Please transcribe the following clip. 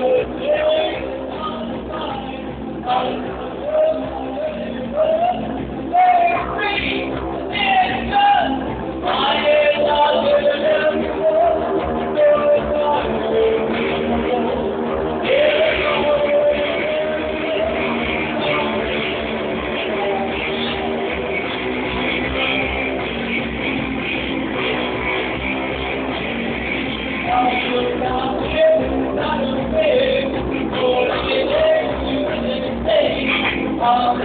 Yeah. Oh,